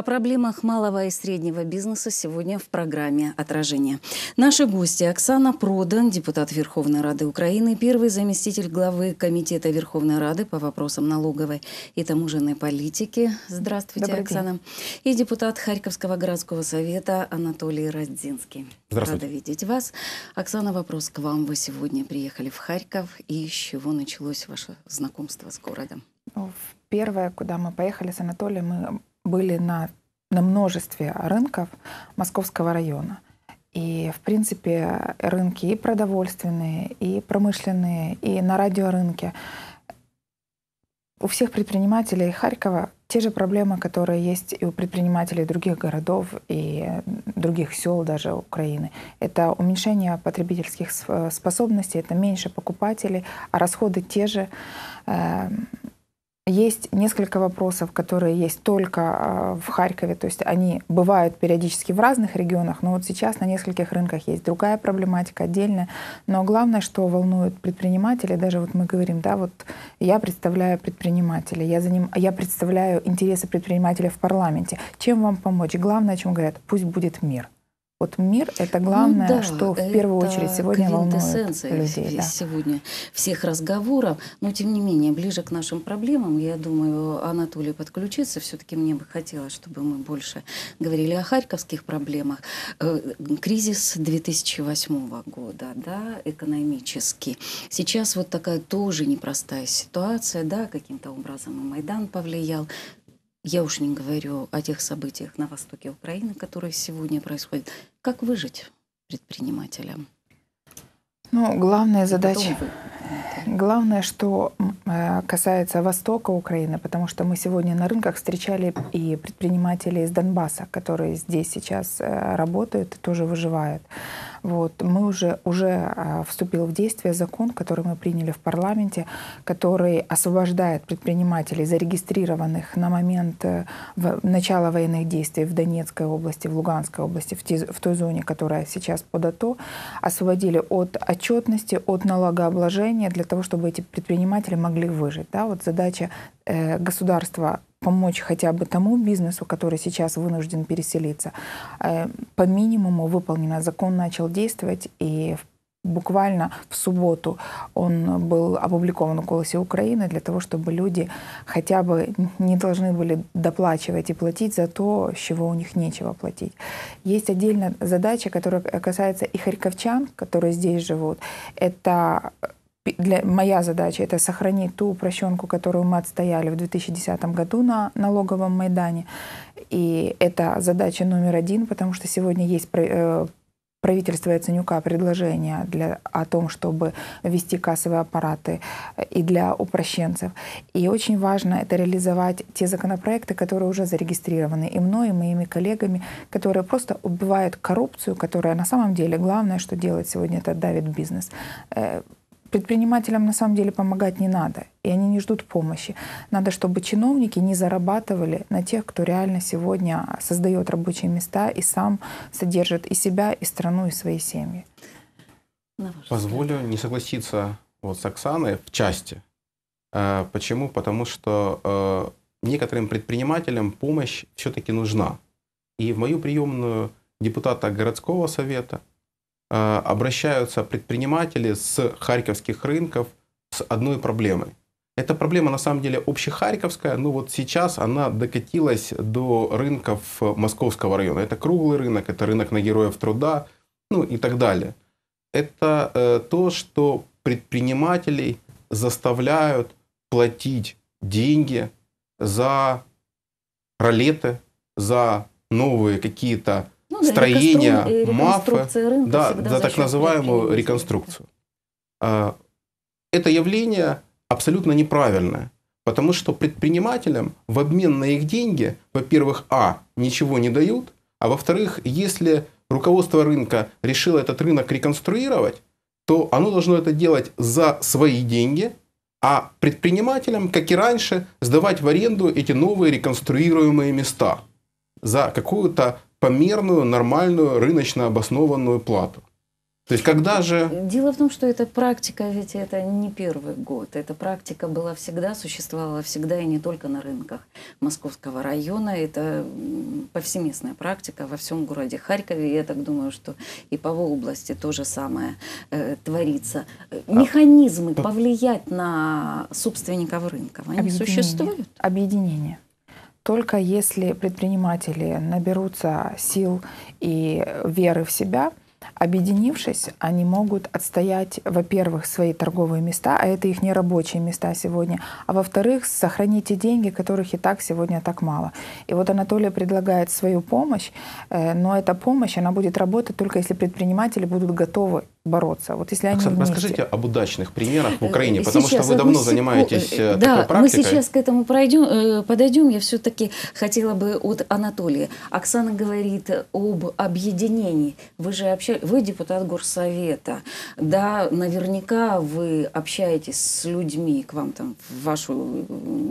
О проблемах малого и среднего бизнеса сегодня в программе «Отражение». Наши гости Оксана Продан, депутат Верховной Рады Украины, первый заместитель главы Комитета Верховной Рады по вопросам налоговой и таможенной политики. Здравствуйте, Добрый Оксана. день. И депутат Харьковского городского совета Анатолий Родзинский. Здравствуйте. Рада видеть вас. Оксана, вопрос к вам. Вы сегодня приехали в Харьков. И с чего началось ваше знакомство с городом? Ну, Первое, куда мы поехали с Анатолием, мы были на, на множестве рынков Московского района. И, в принципе, рынки и продовольственные, и промышленные, и на радиорынке. У всех предпринимателей Харькова те же проблемы, которые есть и у предпринимателей других городов и других сел даже Украины. Это уменьшение потребительских способностей, это меньше покупателей, а расходы те же. Есть несколько вопросов, которые есть только э, в Харькове, то есть они бывают периодически в разных регионах, но вот сейчас на нескольких рынках есть другая проблематика отдельная. Но главное, что волнует предпринимателей, даже вот мы говорим, да, вот я представляю предпринимателя, я, за ним, я представляю интересы предпринимателя в парламенте. Чем вам помочь? Главное, о чем говорят, пусть будет мир. Вот мир — это главное, Ну да, что в первую очередь сегодня волнует людей. да. сегодня всех разговоров. Но, тем не менее, ближе к нашим проблемам, я думаю, Анатолий подключится. Все-таки мне бы хотелось, чтобы мы больше говорили о харьковских проблемах. Э, Кризис 2008 года, да, экономический. Сейчас вот такая тоже непростая ситуация, да, каким-то образом и Майдан повлиял. Я уж не говорю о тех событиях на востоке Украины, которые сегодня происходят. Как выжить предпринимателям? Ну, главная задача Анатолий. Главное, что э, касается востока Украины, потому что мы сегодня на рынках встречали и предпринимателей из Донбасса, которые здесь сейчас э, работают и тоже выживают. Вот. Мы уже, уже э, вступил в действие закон, который мы приняли в парламенте, который освобождает предпринимателей, зарегистрированных на момент э, начала военных действий в Донецкой области, в Луганской области, в, те- в той зоне, которая сейчас под АТО, освободили от отчетности, от налогообложения для того, чтобы эти предприниматели могли выжить. Да? Вот задача э, государства помочь хотя бы тому бизнесу, который сейчас вынужден переселиться. Э, По минимуму выполнено. Закон начал действовать, и буквально в субботу он был опубликован в «Голосе Украины» для того, чтобы люди хотя бы не должны были доплачивать и платить за то, с чего у них нечего платить. Есть отдельная задача, которая касается и харьковчан, которые здесь живут. Это для, моя задача это сохранить ту упрощенку, которую мы отстояли в 2010 году на налоговом Майдане. И это задача номер один, потому что сегодня есть э, правительство Яценюка предложение для, о том, чтобы ввести кассовые аппараты э, и для упрощенцев. И очень важно это реализовать те законопроекты, которые уже зарегистрированы и мной, и моими коллегами, которые просто убивают коррупцию, которая на самом деле главное, что делает сегодня, это давит бизнес. Предпринимателям на самом деле помогать не надо, и они не ждут помощи. Надо, чтобы чиновники не зарабатывали на тех, кто реально сегодня создает рабочие места и сам содержит и себя, и страну, и свои семьи. Позволю не согласиться вот с Оксаной в части. Э, Почему? Потому что э, некоторым предпринимателям помощь все-таки нужна. И в мою приемную депутата городского совета обращаются предприниматели с харьковских рынков с одной проблемой. Эта проблема на самом деле общехарьковская, но вот сейчас она докатилась до рынков московского района. Это круглый рынок, это рынок на героев труда, ну и так далее. Это э, то, что предпринимателей заставляют платить деньги за ролеты, за новые какие-то строения, реконстру- мафы, рынка да, за за так называемую реконструкцию. А, Это явление абсолютно неправильное, потому что предпринимателям в обмен на их деньги, во-первых, а, ничего не дают, а во-вторых, если руководство рынка решило этот рынок реконструировать, то оно должно это делать за свои деньги, а предпринимателям, как и раньше, сдавать в аренду эти новые реконструируемые места за какую-то померную, нормальную, рыночно обоснованную плату. То есть когда же... Дело в том, что эта практика, ведь это не первый год. Эта практика была всегда, существовала всегда и не только на рынках Московского района. Это повсеместная практика во всем городе Харькове. Я так думаю, что и по области то же самое э, творится. А Механизмы а... повлиять на собственников рынков, они Объединение. существуют? Объединение. Только если предприниматели наберутся сил и веры в себя – Объединившись, они могут отстоять, во-первых, свои торговые места, а это их нерабочие места сегодня, а во-вторых, сохранить те деньги, которых и так сегодня так мало. И вот Анатолий предлагает свою помощь, э, но эта помощь, она будет работать только если предприниматели будут готовы бороться. Вот если они Оксана, вместе... расскажите об удачных примерах в Украине, потому сейчас, что вы давно секу... занимаетесь э, да, такой практикой. мы сейчас к этому пройдем, э, подойдем. Я все-таки хотела бы от Анатолия. Оксана говорит об объединении. Вы же общаетесь, вы депутат горсовета, да, наверняка вы общаетесь с людьми, к вам там в вашу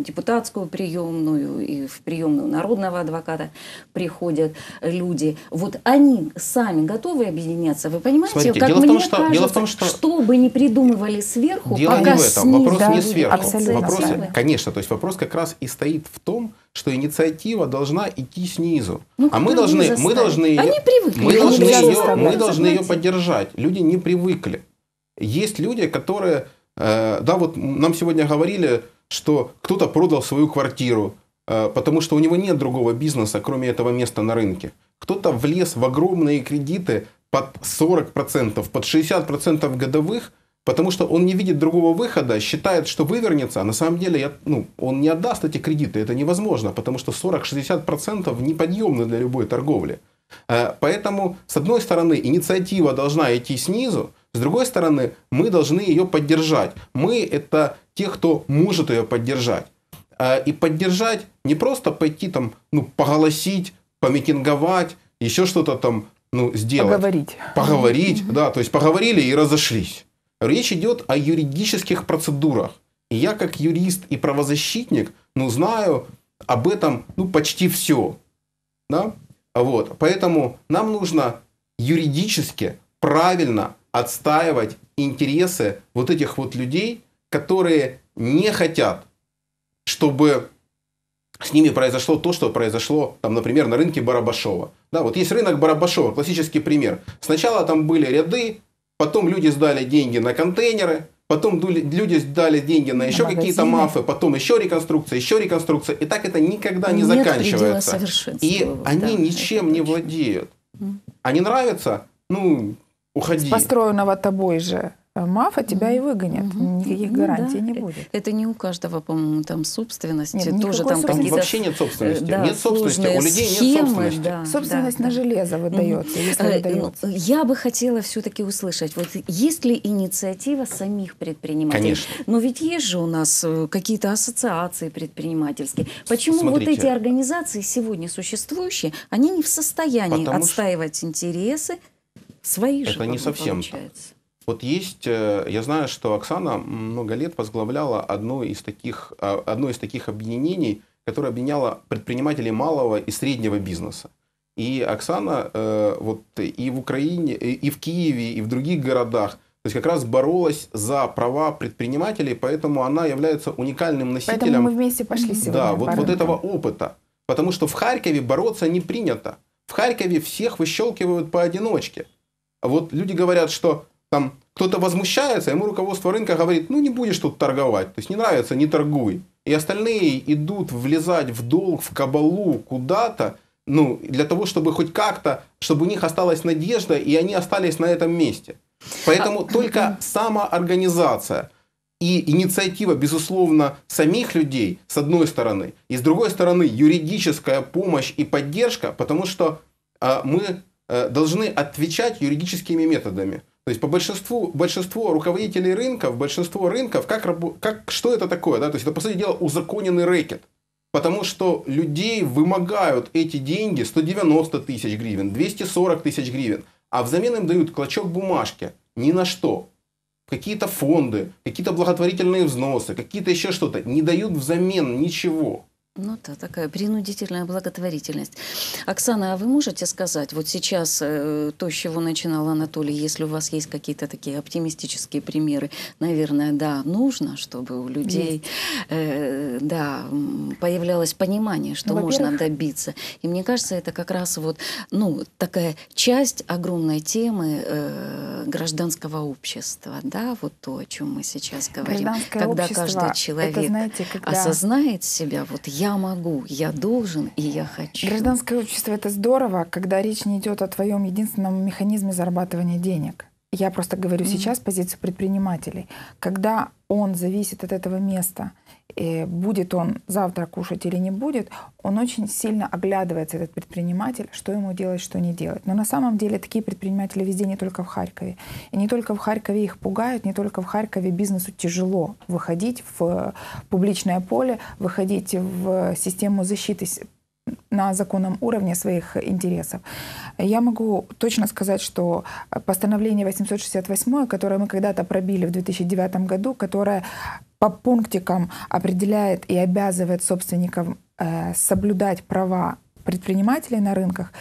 депутатскую приемную и в приемную народного адвоката приходят люди. Вот они сами готовы объединяться. Вы понимаете, Смотрите, как мне что, кажется, дело в том, что... что бы не придумывали сверху, дело пока не в этом. Вопрос да, не сверху. Абсолютно. Вопрос, конечно, то есть вопрос как раз и стоит в том, что инициатива должна идти снизу. Ну, а мы должны, мы должны ее, Они привыкли. мы должны ее, мы должны ее поддержать. Люди не привыкли. Есть люди, которые, э, да, вот нам сегодня говорили, что кто-то продал свою квартиру, э, потому что у него нет другого бизнеса, кроме этого места на рынке. Кто-то влез в огромные кредиты под 40%, под 60% годовых, потому что он не видит другого выхода, считает, что вывернется, а на самом деле я, ну, он не отдаст эти кредиты, это невозможно, потому что 40-60% неподъемны для любой торговли. Э, поэтому, с одной стороны, инициатива должна идти снизу, с другой стороны, мы должны ее поддержать. Мы – это те, кто может ее поддержать. Э, и поддержать не просто пойти там, ну, поголосить, помитинговать, еще что-то там ну, сделать. Поговорить. Поговорить, да, то есть поговорили и разошлись. Речь идет о юридических процедурах. И я как юрист и правозащитник, ну, знаю об этом, ну, почти все. Да? Вот. Поэтому нам нужно юридически правильно отстаивать интересы вот этих вот людей, которые не хотят, чтобы с ними произошло то, что произошло, там, например, на рынке Барабашова. Да, вот есть рынок Барабашова, классический пример. Сначала там были ряды, потом люди сдали деньги на контейнеры, потом люди сдали деньги на еще какие-то мафы, потом еще реконструкция, еще реконструкция. И так это никогда не Нет заканчивается. И они да, ничем не владеют. Они нравятся, ну, уходи. С построенного тобой же мафа тебя и выгонят. Угу. Никаких ну, гарантий да. не будет. Это не у каждого, по-моему, там собственность. Нет, тоже там какие-то... Вообще нет собственности. Да, нет собственности. У людей схемы, нет собственности. Да, собственность да, на железо выдается, угу. если выдается. Э, я бы хотела все-таки услышать, вот есть ли инициатива самих предпринимателей? Конечно. Но ведь есть же у нас э, какие-то ассоциации предпринимательские. Почему Смотрите. вот эти организации сегодня существующие, они не в состоянии Потому отстаивать что... интересы свои же, Это не совсем получается? Вот есть, э, я знаю, что Оксана много лет возглавляла одно из таких, а, одно из таких объединений, которое объединяло предпринимателей малого и среднего бизнеса. И Оксана э, вот и в Украине, и в Киеве, и в других городах то есть как раз боролась за права предпринимателей, поэтому она является уникальным носителем. Поэтому мы вместе пошли сегодня. Да, вот, вот этого опыта. Потому что в Харькове бороться не принято. В Харькове всех выщелкивают поодиночке. Вот люди говорят, что там кто-то возмущается, ему руководство рынка говорит, ну не будешь тут торговать, то есть не нравится, не торгуй. И остальные идут влезать в долг, в кабалу куда-то, ну, для того, чтобы хоть как-то, чтобы у них осталась надежда, и они остались на этом месте. Поэтому а, только самоорганизация и инициатива, безусловно, самих людей, с одной стороны, и с другой стороны, юридическая помощь и поддержка, потому что э, мы э, должны отвечать юридическими методами. То есть по большинству, большинству руководителей рынков, большинство рынков, как, как, что это такое? Да? То есть это, по сути дела, узаконенный рэкет. Потому что людей вымогают эти деньги 190 тысяч гривен, 240 тысяч гривен, а взамен им дают клочок бумажки ни на что. Какие-то фонды, какие-то благотворительные взносы, какие-то еще что-то. Не дают взамен ничего. Ну да, такая принудительная благотворительность. Оксана, а вы можете сказать, вот сейчас э, то, с чего начинал Анатолий, если у вас есть какие-то такие оптимистические примеры, наверное, да, нужно, чтобы у людей, э, да, появлялось понимание, что ну, можно добиться. И мне кажется, это как раз вот, ну, такая часть огромной темы э, гражданского общества, да, вот то, о чем мы сейчас говорим. Когда каждый человек это, знаете, когда... осознает себя, вот я могу, я должен и я хочу. Гражданское общество — это здорово, когда речь не идет о твоем единственном механизме зарабатывания денег. Я просто говорю mm-hmm. сейчас позицию предпринимателей. Когда он зависит от этого места, будет он завтра кушать или не будет, он очень сильно оглядывается, этот предприниматель, что ему делать, что не делать. Но на самом деле такие предприниматели везде, не только в Харькове. И не только в Харькове их пугают, не только в Харькове бизнесу тяжело выходить в публичное поле, выходить в систему защиты на законном уровне своих интересов. Я могу точно сказать, что постановление 868, которое мы когда-то пробили в 2009 году, которое по пунктикам определяет и обязывает собственников э, соблюдать права предпринимателей на рынках,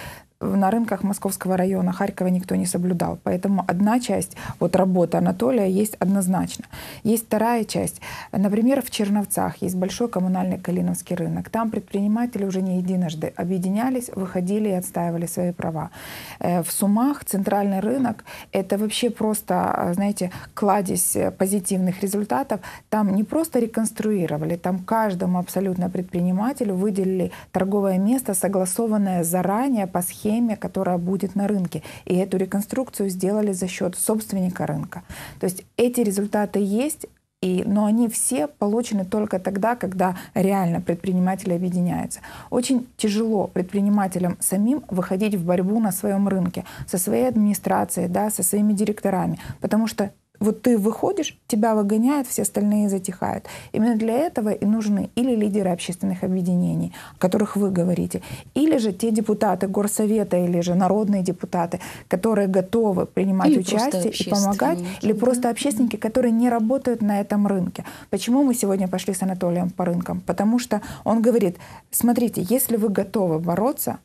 на рынках Московского района Харькова никто не соблюдал. Поэтому одна часть вот работы Анатолия есть однозначно. Есть вторая часть. Например, в Черновцах есть большой коммунальный Калиновский рынок. Там предприниматели уже не единожды объединялись, выходили и отстаивали свои права. Э, в Сумах центральный рынок — это вообще просто, знаете, кладезь позитивных результатов. Там не просто реконструировали, там каждому абсолютно предпринимателю выделили торговое место, согласованное заранее по схеме схеме, которая будет на рынке. И эту реконструкцию сделали за счет собственника рынка. То есть эти результаты есть, и, но они все получены только тогда, когда реально предприниматели объединяются. Очень тяжело предпринимателям самим выходить в борьбу на своем рынке со своей администрацией, да, со своими директорами, потому что вот ты выходишь, тебя выгоняют, все остальные затихают. Именно для этого и нужны или лидеры общественных объединений, о которых вы говорите, или же те депутаты горсовета, или же народные депутаты, которые готовы принимать или участие и помогать, или да. просто общественники, которые не работают на этом рынке. Почему мы сегодня пошли с Анатолием по рынкам? Потому что он говорит, смотрите, если вы готовы бороться,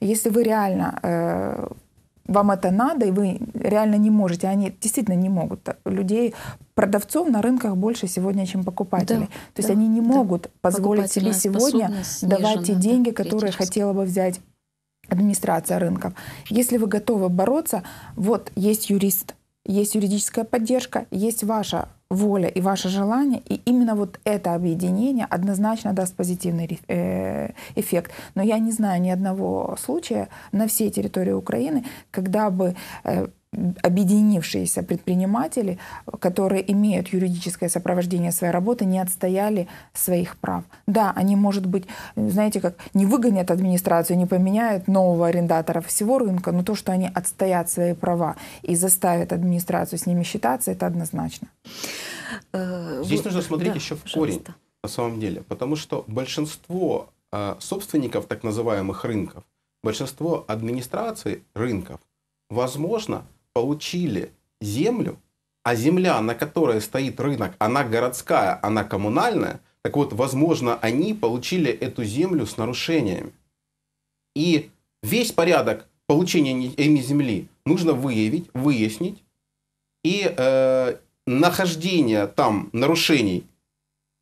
если вы реально э, вам это надо, и вы реально не можете, они действительно не могут. Людей, продавцов на рынках больше сегодня, чем покупателей. Да, То есть да, они не могут да. позволить себе сегодня давать те деньги, которые хотела бы взять администрация рынков. Если вы готовы бороться, вот есть юрист, есть юридическая поддержка, есть ваша воля и ваше желание, и именно вот это объединение однозначно даст позитивный э, эффект. Но я не знаю ни одного случая на всей территории Украины, когда бы э, объединившиеся предприниматели, которые имеют юридическое сопровождение своей работы, не отстояли своих прав. Да, они, может быть, знаете, как не выгонят администрацию, не поменяют нового арендатора всего рынка, но то, что они отстоят свои права и заставят администрацию с ними считаться, это однозначно. Э, Здесь нужно смотреть да, еще в корень, на самом деле, потому что большинство э, собственников так называемых рынков, большинство администраций рынков, возможно, получили землю, а земля, на которой стоит рынок, она городская, она коммунальная, так вот, возможно, они получили эту землю с нарушениями. И весь порядок получения ими земли нужно выявить, выяснить. И э, нахождение там нарушений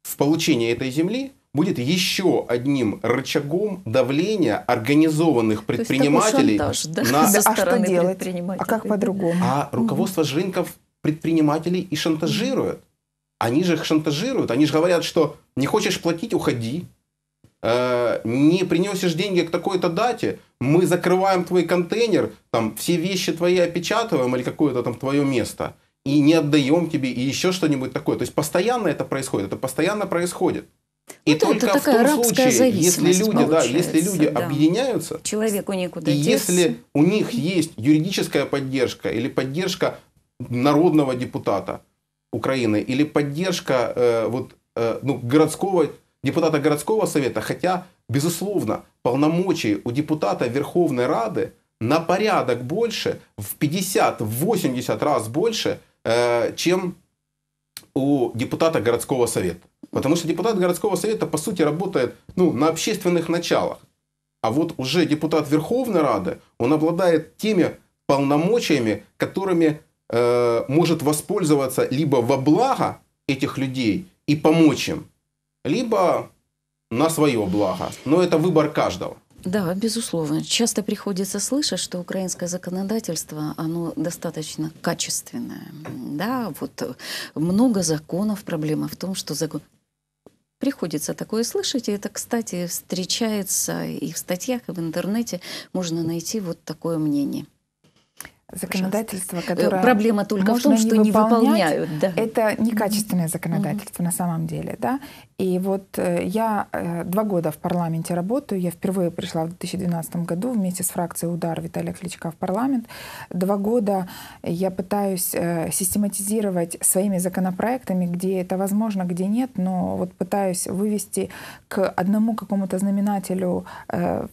в получении этой земли будет еще одним рычагом давления организованных предпринимателей шантаж, да, на... Со а что делать? А как по-другому? А руководство же рынков предпринимателей и шантажирует. Они же их шантажируют. Они же говорят, что не хочешь платить, уходи. Э, не принесешь деньги к такой-то дате, мы закрываем твой контейнер, там все вещи твои опечатываем или какое-то там твое место и не отдаем тебе и еще что-нибудь такое. То есть постоянно это происходит, это постоянно происходит. И ну, только это в том случае, если люди, да, если люди да. объединяются, человеку некуда и деться. если у них есть юридическая поддержка или поддержка народного депутата Украины или поддержка э, вот, э, ну, городского депутата городского совета, хотя безусловно полномочий у депутата Верховной Рады на порядок больше, в 50-80 раз больше, э, чем у депутата городского совета. Потому что депутат городского совета, по сути, работает ну, на общественных началах. А вот уже депутат Верховной Рады, он обладает теми полномочиями, которыми э, может воспользоваться либо во благо этих людей и помочь им, либо на свое благо. Но это выбор каждого. Да, безусловно. Часто приходится слышать, что украинское законодательство, оно достаточно качественное. Да, вот много законов. Проблема в том, что закон... Приходится такое слышать, и это, кстати, встречается и в статьях, и в интернете можно найти вот такое мнение законодательство, Пожалуйста. которое э, проблема только в том, что не выполняют. Да. Это некачественное законодательство mm-hmm. на самом деле, да. И вот э, я э, два года в парламенте работаю. Я впервые пришла в 2012 году вместе с фракцией «Удар» Виталия Кличка в парламент. Два года я пытаюсь систематизировать своими законопроектами, где это возможно, где нет, но вот пытаюсь вывести к одному какому-то знаменателю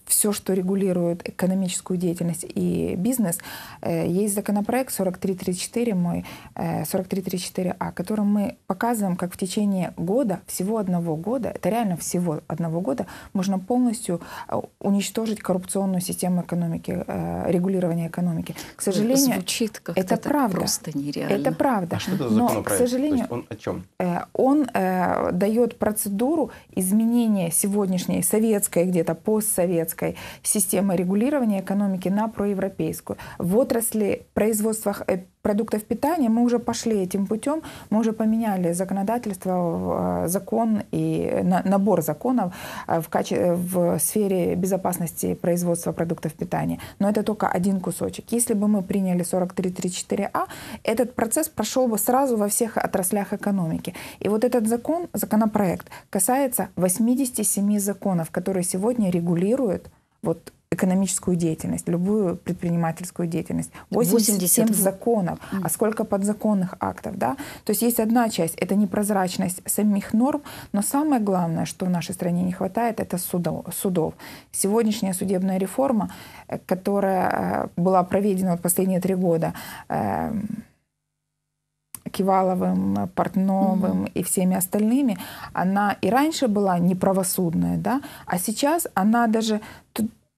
все, что регулирует экономическую деятельность и бизнес есть законопроект 4334 мой, 4334А, которым мы показываем, как в течение года, всего одного года, это реально всего одного года, можно полностью э, уничтожить коррупционную систему экономики, э, регулирования экономики. К сожалению, Звучит как это правда. просто нереально. Это правда. А что это за Но, к сожалению, он о чем? Э, он э, дает процедуру изменения сегодняшней советской, где-то постсоветской системы регулирования экономики на проевропейскую. В отрасли отрасли производства э, продуктов питания мы уже пошли этим путем, мы уже поменяли законодательство, э, закон и набор законов э, в, каче... в сфере безопасности производства продуктов питания. Но это только один кусочек. Если бы мы приняли 4334А, этот процесс прошел бы сразу во всех отраслях экономики. И вот этот закон, законопроект касается 87 законов, которые сегодня регулируют вот экономическую деятельность, любую предпринимательскую деятельность. 87 80... законов, mm. а сколько подзаконных актов, да? То есть есть одна часть, это непрозрачность самих норм, но самое главное, что в нашей стране не хватает, это судов. судов. Сегодняшняя судебная реформа, э, которая э, была проведена вот последние три года, эм, Киваловым, Портновым mm-hmm. и всеми остальными, она и раньше была неправосудная, да, а сейчас она даже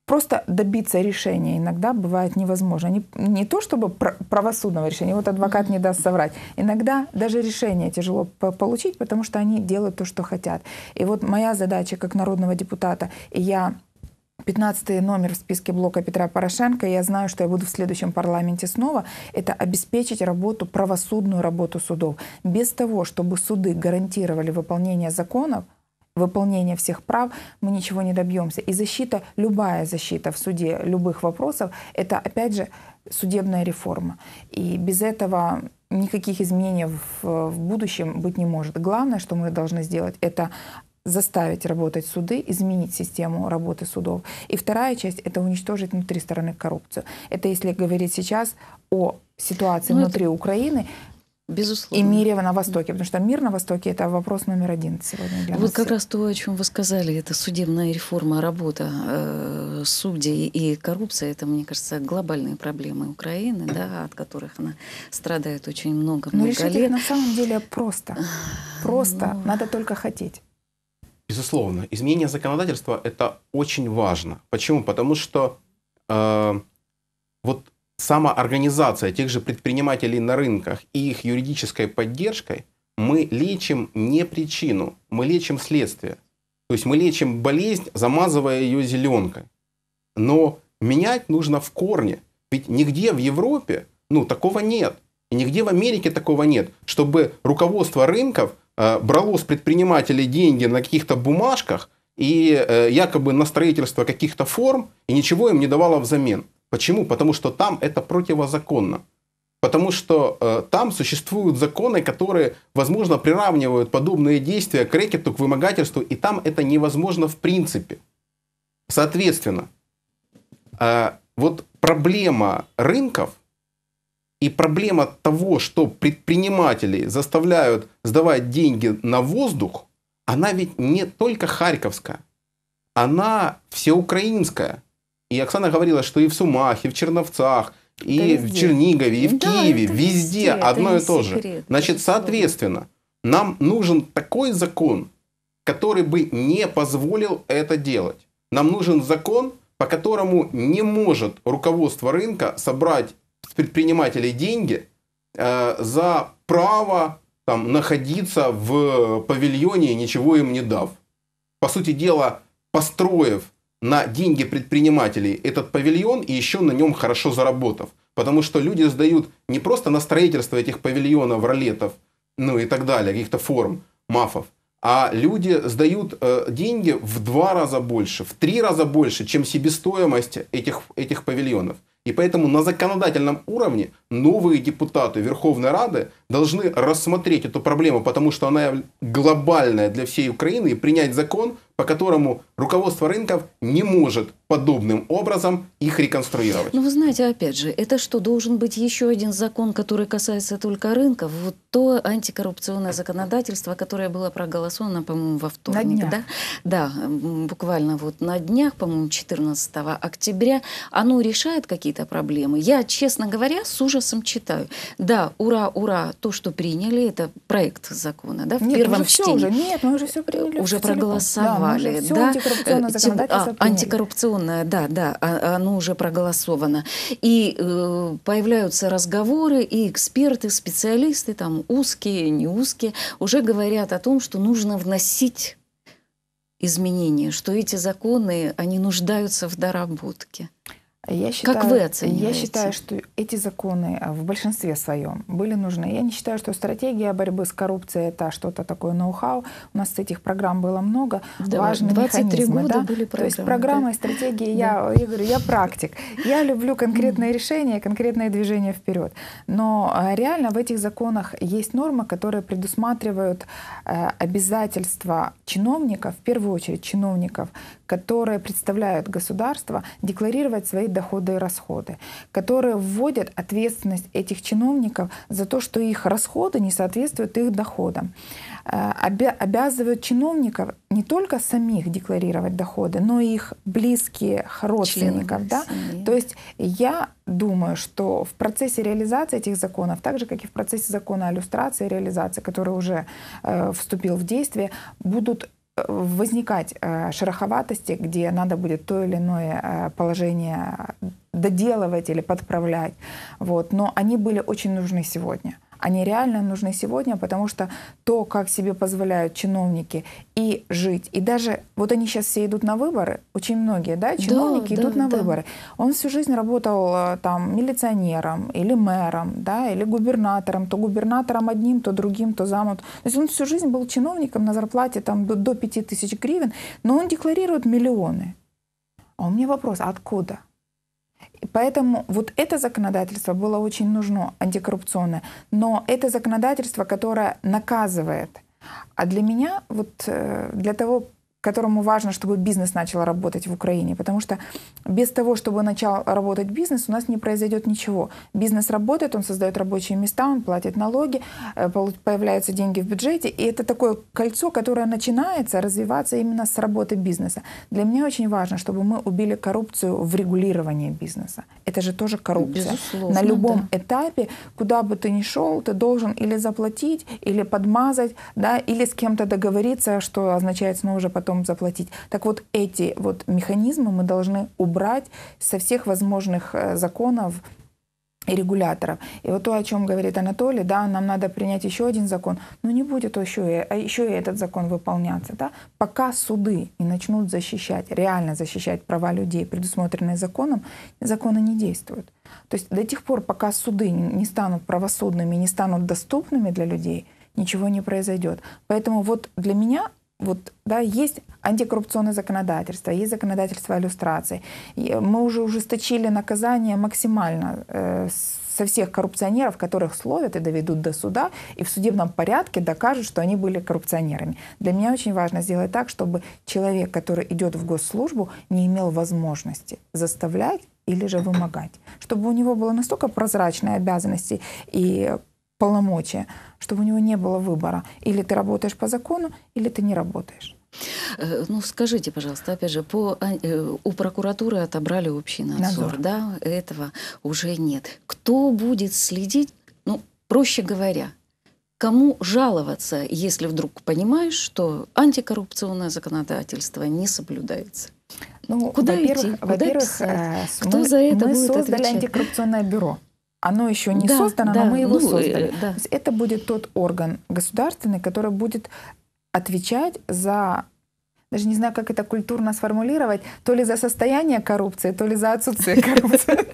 просто добиться решения иногда бывает невозможно. Не, не то чтобы правосудного решения, вот адвокат не даст соврать. Иногда даже решение тяжело получить, потому что они делают то, что хотят. И вот моя задача как народного депутата, и я 15 номер в списке блока Петра Порошенко, я знаю, что я буду в следующем парламенте снова, это обеспечить работу, правосудную работу судов. Без того, чтобы суды гарантировали выполнение законов, выполнения всех прав, мы ничего не добьемся. И защита, любая защита в суде любых вопросов, это, опять же, судебная реформа. И без этого никаких изменений в, в будущем быть не может. Главное, что мы должны сделать, это заставить работать суды, изменить систему работы судов. И вторая часть — это уничтожить внутри страны коррупцию. Это если говорить сейчас о ситуации ну, внутри это... Украины, Безусловно. И мире на Востоке, потому что мир на Востоке это вопрос номер один сегодня для вот нас. как раз то, о чем вы сказали, это судебная реформа, работа э, судей и коррупция, это, мне кажется, глобальные проблемы Украины, да, от которых она страдает очень много, много Но решить лет. их на самом деле просто, просто, Но... Ну. надо только хотеть. Безусловно, изменение законодательства это очень важно. Почему? Потому что э, вот самоорганизация тех же предпринимателей на рынках и их юридической поддержкой мы лечим не причину, мы лечим следствие. То есть мы лечим болезнь, замазывая ее зеленкой. Но менять нужно в корне. Ведь нигде в Европе ну, такого нет. И нигде в Америке такого нет, чтобы руководство рынков э, брало с предпринимателей деньги на каких-то бумажках и э, якобы на строительство каких-то форм и ничего им не давало взамен. Почему? Потому что там это противозаконно. Потому что э, там существуют законы, которые, возможно, приравнивают подобные действия к рэкету, к вымогательству, и там это невозможно в принципе. Соответственно, э, вот проблема рынков и проблема того, что предприниматели заставляют сдавать деньги на воздух, она ведь не только харьковская, она всеукраинская. И Оксана говорила, что и в Сумах, и в Черновцах, и в Чернигове, и в да, Киеве, везде, везде одно и то же. Значит, соответственно, Нам нужен такой закон, который бы не позволил это делать. Нам нужен закон, по которому не может руководство рынка собрать с предпринимателей деньги э, за право там, находиться в павильоне, ничего им не дав. По сути дела, построив на деньги предпринимателей этот павильон и еще на нем хорошо заработав. Потому что люди сдают не просто на строительство этих павильонов, ролетов, ну и так далее, каких-то форм, мафов, а люди сдают э, деньги в два раза больше, в три раза больше, чем себестоимость этих, этих павильонов. И поэтому на законодательном уровне новые депутаты Верховной Рады должны рассмотреть эту проблему, потому что она глобальная для всей Украины, и принять закон, по которому руководство рынков не может подобным образом их реконструировать. Ну, вы знаете, опять же, это что, должен быть еще один закон, который касается только рынков? Вот то антикоррупционное законодательство, которое было проголосовано, по-моему, во вторник. На днях. Да? да, буквально вот на днях, по-моему, 14 октября. Оно решает какие-то проблемы. Я, честно говоря, с ужасом читаю. Да, ура, ура, то, что приняли, это проект закона, да, в Нет, первом уже все чтении. уже. Нет, мы уже все приняли. Уже проголосовали, Да, мы уже все да. антикоррупционное Э, законодательство а, антикоррупционное, да, да, а- оно уже проголосовано. И э, появляются разговоры, и эксперты, специалисты, там узкие, не узкие, уже говорят о том, что нужно вносить изменения, что эти законы, они нуждаются в доработке. Я считаю, вы Я оцениваете? считаю, что эти законы а, в большинстве своем были нужны. Я не считаю, что стратегия борьбы с коррупцией это что-то такое ноу-хау. У нас этих программ было много. Да, важные 23 механизмы. года да? были То есть программы, программы да. и стратегии, я, я говорю, я практик. Я люблю конкретные решения, конкретные движения вперед. Но а, реально в этих законах есть нормы, которые предусматривают э, обязательства чиновников, в первую очередь чиновников, которые представляют государство, декларировать свои доходы и расходы, которые вводят ответственность этих чиновников за то, что их расходы не соответствуют их доходам. Э, обя- обязывают чиновников не только самих декларировать доходы, но и их близких родственников. Да? семьи. То есть я думаю, что в процессе реализации этих законов, так же как и в процессе закона о иллюстрации и реализации, который уже э, вступил в действие, будут возникать э, шероховатости, где надо будет то или иное э, положение доделывать или подправлять. Вот. Но они были очень нужны сегодня. Они реально нужны сегодня, потому что то, как себе позволяют чиновники и жить, и даже вот они сейчас все идут на выборы, очень многие, да, чиновники да, идут на да. выборы. Он всю жизнь работал э, там милиционером или мэром, да, или губернатором, то губернатором одним, то другим, то замом. То есть он всю жизнь был чиновником на зарплате там до, до 5 тысяч гривен, но он декларирует миллионы. А у меня вопрос, а откуда? Поэтому вот это законодательство было очень нужно, антикоррупционное, но это законодательство, которое наказывает. А для меня, вот э, для того, которому важно, чтобы бизнес начал работать в Украине, потому что без того, чтобы начал работать бизнес, у нас не произойдет ничего. Бизнес работает, он создает рабочие места, он платит налоги, э, появляются деньги в бюджете, и это такое кольцо, которое начинается развиваться именно с работы бизнеса. Для меня очень важно, чтобы мы убили коррупцию в регулировании бизнеса. Это же тоже коррупция. Безусловно, На любом да. этапе, куда бы ты ни шел, ты должен или заплатить, или подмазать, да, или с кем-то договориться, что означает снова же потом заплатить. Так вот, эти вот механизмы мы должны убрать со всех возможных э, законов и регуляторов. И вот то, о чем говорит Анатолий, да, нам надо принять еще один закон, но не будет еще и, а еще и этот закон выполняться, да, пока суды не начнут защищать, реально защищать права людей, предусмотренные законом, законы не действуют. То есть до тех пор, пока суды не станут правосудными, не станут доступными для людей, ничего не произойдет. Поэтому вот для меня вот, да, есть антикоррупционное законодательство, есть законодательство иллюстрации. Мы уже ужесточили наказание максимально э, со всех коррупционеров, которых словят и доведут до суда, и в судебном порядке докажут, что они были коррупционерами. Для меня очень важно сделать так, чтобы человек, который идет в госслужбу, не имел возможности заставлять или же вымогать. Чтобы у него было настолько прозрачные обязанности и полномочия, чтобы у него не было выбора. Или ты работаешь по закону, или ты не работаешь. Э, Ну, скажите, пожалуйста, опять же, по, ан- э, у прокуратуры отобрали общий надзор, Надзор. да, этого уже нет. Кто будет следить, ну, проще говоря, кому жаловаться, если вдруг понимаешь, что антикоррупционное законодательство не соблюдается? Ну, Куда во-первых, идти? Куда во-первых, писать? э, Кто мы, за это мы будет создали отвечать? антикоррупционное бюро. Оно еще не Да, создано, да, но мы его ну, э, создали. да. То есть это будет тот орган государственный, который будет отвечать за даже не знаю, как это культурно сформулировать, то ли за состояние коррупции, то ли за отсутствие коррупции.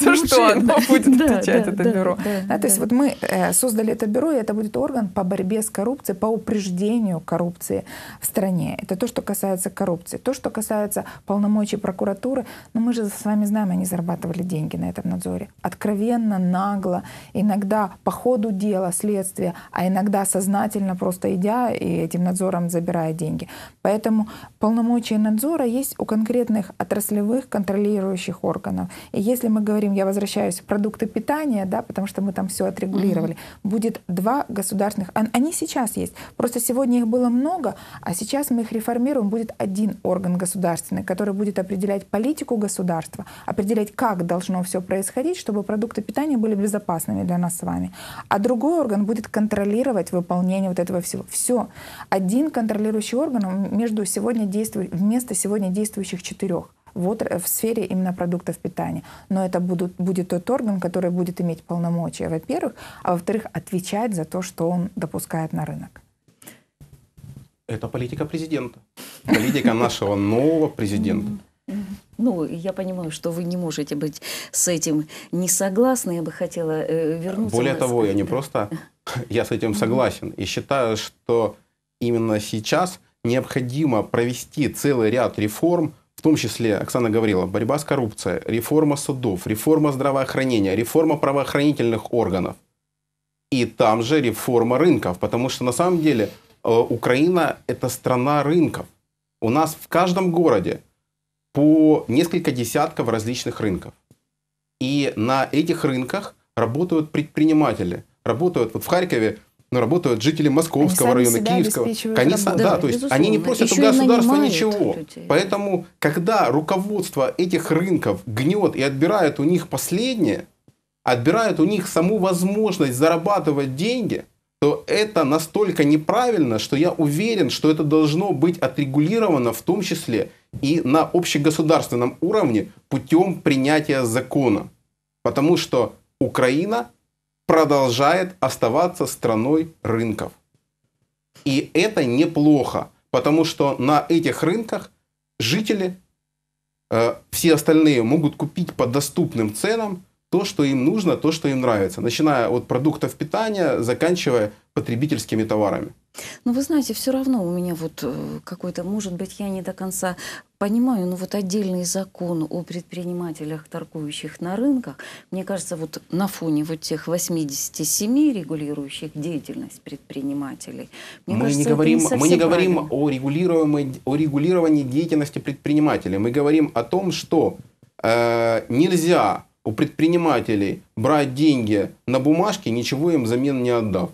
За Лучше, что оно будет отвечать, это бюро. То есть вот мы э, создали это бюро, и это будет орган по борьбе с коррупцией, по упреждению коррупции в стране. Это то, что касается коррупции. То, что касается полномочий прокуратуры, ну мы же с вами знаем, они зарабатывали деньги на этом надзоре. Откровенно, нагло, иногда по ходу дела, следствия, а иногда сознательно просто идя и этим надзором забирая деньги. Поэтому полномочия надзора есть у конкретных отраслевых контролирующих органов. И если мы говорим, я возвращаюсь, продукты питания, да, потому что мы там все отрегулировали, будет два государственных, он- они сейчас есть, просто сегодня их было много, а сейчас мы их реформируем, будет один орган государственный, который будет определять политику государства, определять, как должно все происходить, чтобы продукты питания были безопасными для нас с вами. А другой орган будет контролировать выполнение вот этого всего. Все. Один контролирующий орган между сегодня действует, вместо сегодня действующих четырех вот в сфере именно продуктов питания. Но это будут, будет тот орган, который будет иметь полномочия, во-первых, а во-вторых, отвечать за то, что он допускает на рынок. Это политика президента. Политика нашего нового президента. Ну, я понимаю, что вы не можете быть с этим не согласны. Я бы хотела э, вернуться. Более того, я не просто, я с этим согласен и считаю, что именно сейчас необходимо провести целый ряд реформ, в том числе, Оксана говорила, борьба с коррупцией, реформа судов, реформа здравоохранения, реформа правоохранительных органов. И там же реформа рынков, потому что на самом деле э, Украина – это страна рынков. У нас в каждом городе по несколько десятков различных рынков. И на этих рынках работают предприниматели. Работают вот в Харькове, ну, работают жители Московского Они района, себя Киевского. Конечно, да, Да, то есть безусловно. они не просят Еще у государства ничего. людей. Поэтому, когда руководство этих рынков гнет и отбирает у них последнее, отбирает у них саму возможность зарабатывать деньги, то это настолько неправильно, что я уверен, что это должно быть отрегулировано в том числе и на общегосударственном уровне путем принятия закона. Потому что Украина продолжает оставаться страной рынков. И это неплохо, потому что на этих рынках жители, э, все остальные могут купить по доступным ценам то, что им нужно, то, что им нравится, начиная от продуктов питания, заканчивая потребительскими товарами. Но вы знаете, все равно у меня вот э, какой-то, может быть, я не до конца понимаю, но вот отдельный закон о предпринимателях, торгующих на рынках, мне кажется, вот на фоне вот тех 87 регулирующих деятельность предпринимателей, мне мы, кажется, не говорим, совсем мы не говорим правильно. о, регулируемой, о регулировании деятельности предпринимателей. Мы говорим о том, что э, нельзя у предпринимателей брать деньги на бумажке, ничего им взамен не отдав.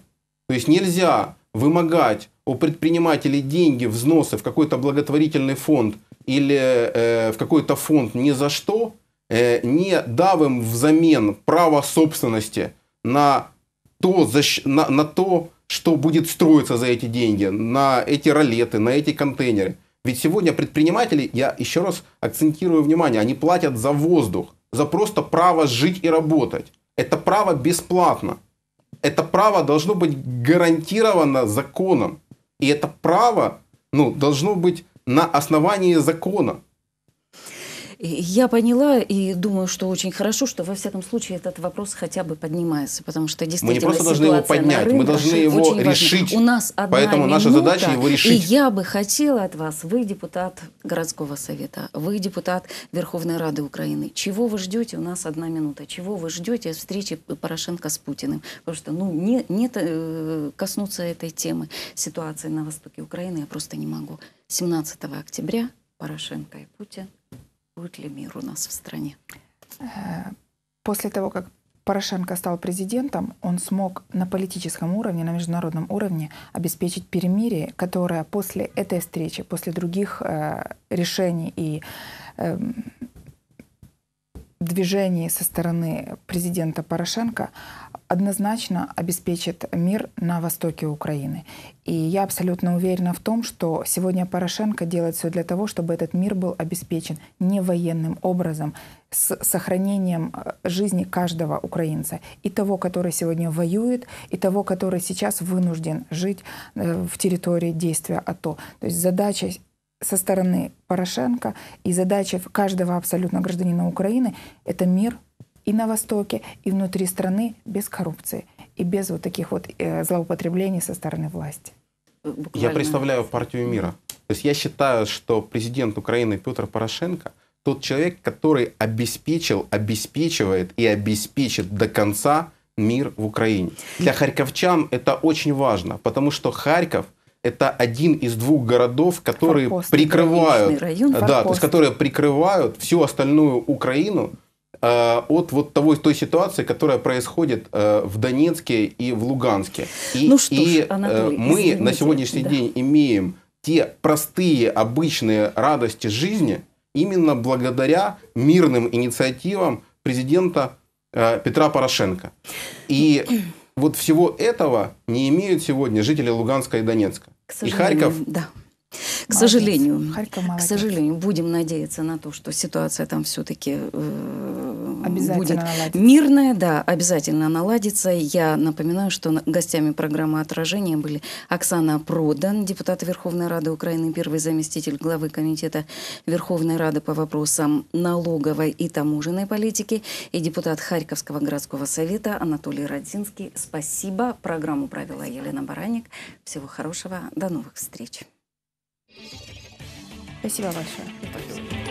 То есть нельзя вымогать у предпринимателей деньги, взносы в какой-то благотворительный фонд или э, в какой-то фонд ни за что, э, не дав им взамен право собственности на то, защ- на, на то, что будет строиться за эти деньги, на эти ролеты, на эти контейнеры. Ведь сегодня предприниматели, я еще раз акцентирую внимание, они платят за воздух, за просто право жить и работать. Это право бесплатно. Это право должно быть гарантировано законом. И это право ну, должно быть на основании закона. Я поняла и думаю, что очень хорошо, что во всяком случае этот вопрос хотя бы поднимается, потому что действительно просто должны его поднять, мы должны его важна. решить. У нас одна Поэтому наша минута, задача его решить. И я бы хотела от вас, вы депутат городского совета, вы депутат Верховной Рады Украины, чего вы ждете? У нас одна минута. Чего вы ждете от встречи Порошенко с Путиным? Потому что ну не, нет э, коснуться этой темы ситуации на востоке Украины я просто не могу. 17 октября Порошенко и Путин Будет ли мир у нас в стране? Э, После того, как Порошенко стал президентом, он смог на политическом уровне, на международном уровне обеспечить перемирие, которое после этой встречи, после других э, решений и э, движений со стороны президента Порошенко однозначно обеспечит мир на востоке Украины. И я абсолютно уверена в том, что сегодня Порошенко делает все для того, чтобы этот мир был обеспечен не военным образом, с сохранением э, жизни каждого украинца. И того, который сегодня воюет, и того, который сейчас вынужден жить э, в территории действия АТО. То есть задача со стороны Порошенко и задача каждого абсолютно гражданина Украины — это мир и на Востоке, и внутри страны без коррупции и без вот таких вот э, злоупотреблений со стороны власти. Буквально. Я представляю партию мира. То есть я считаю, что президент Украины Петр Порошенко тот человек, который обеспечил, обеспечивает и обеспечит до конца мир в Украине. Для харьковчан это очень важно, потому что Харьков это один из двух городов, которые Форпост, прикрывают, район, да, то есть которые прикрывают всю остальную Украину э, от вот того, той ситуации, которая происходит э, в Донецке и в Луганске. И, ну что и ж, э, Анатолий, мы извините, на сегодняшний да. день имеем те простые, обычные радости жизни именно благодаря мирным инициативам президента э, Петра Порошенко. И вот всего этого не имеют сегодня жители Луганска и Донецка. И Харьков да. К молодец. сожалению, Харьков к сожалению, будем надеяться на то, что ситуация там все-таки э, будет наладится. мирная, да, обязательно наладится. Я напоминаю, что гостями программы «Отражение» были Оксана Продан, депутат Верховной Рады Украины, первый заместитель главы Комитета Верховной Рады по вопросам налоговой и таможенной политики и депутат Харьковского городского совета Анатолий Родзинский. Спасибо. Программу провела Елена Бараник. Всего хорошего. До новых встреч. Спасибо большое.